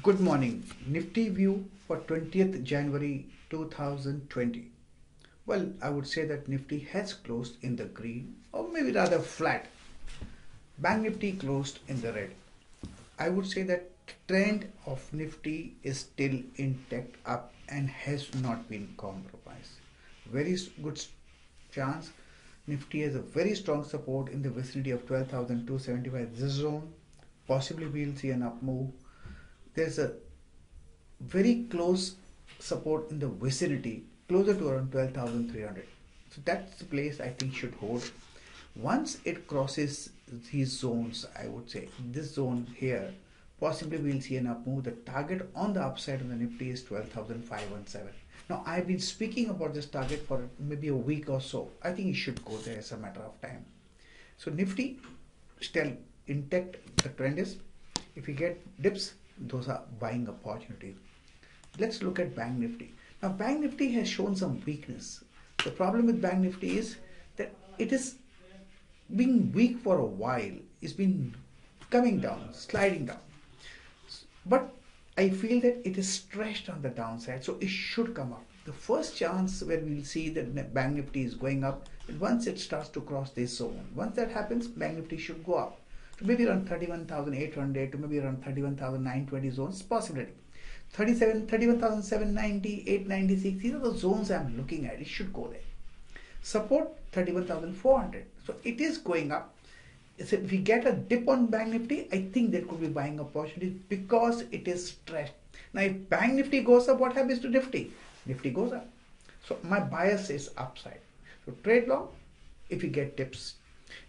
Good morning. Nifty view for 20th January 2020. Well, I would say that Nifty has closed in the green or maybe rather flat. Bank Nifty closed in the red. I would say that trend of Nifty is still intact up and has not been compromised. Very good chance Nifty has a very strong support in the vicinity of 12,275 this zone. Possibly we'll see an up move there's a very close support in the vicinity, closer to around 12,300. So that's the place I think should hold. Once it crosses these zones, I would say this zone here, possibly we'll see an up move. The target on the upside of the Nifty is 12,517. Now I've been speaking about this target for maybe a week or so. I think it should go there as a matter of time. So Nifty still intact. The trend is if we get dips, those are buying opportunities. Let's look at Bank Nifty. Now, Bank Nifty has shown some weakness. The problem with Bank Nifty is that it is being weak for a while. It's been coming down, sliding down. But I feel that it is stretched on the downside, so it should come up. The first chance where we'll see that Bank Nifty is going up, once it starts to cross this zone, once that happens, Bank Nifty should go up maybe around 31,800 to maybe around 31,920 zones possibility. 37, 31,790, 896, these are the zones I'm looking at. It should go there. Support 31,400. So it is going up. So if we get a dip on Bank Nifty, I think there could be buying opportunities because it is stretched. Now, if Bank Nifty goes up, what happens to Nifty? Nifty goes up. So my bias is upside. So trade long if you get dips.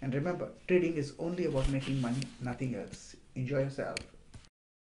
And remember, trading is only about making money, nothing else. Enjoy yourself.